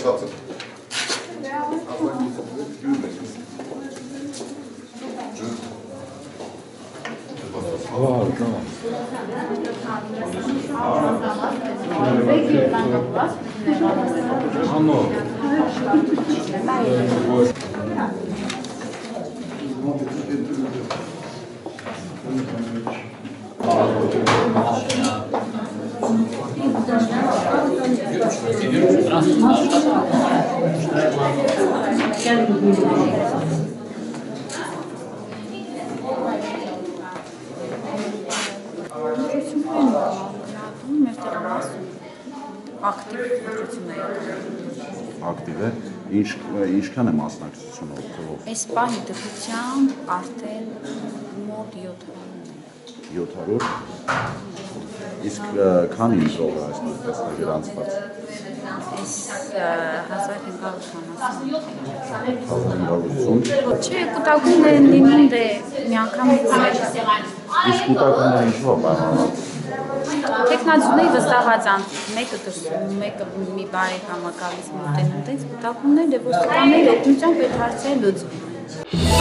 Wat? Var, tamam. Ano. Gel ակտիվ ընտրությունների ակտիվ է։ Ինչ ինչքան է մասնակցությունը օգտվող։ Այս պահի դրությամբ արդեն մոտ 700 700 իսկ ը, քանի ընտրող է այսպես տեսնել գրանցված? Այս 1580 1580 Չէ, կուտակում են լինում դե միանգամից իսկ կൂട്ടակները ինչով պայմանավորված Տեխնացուների վստահված ան. Մեկը դրսում, մեկը մի բարեկամը գալիս մոտենում, դες կուտակումներ դե ոստիկանների օգնությամբ այդ հարցերը լուծվում են։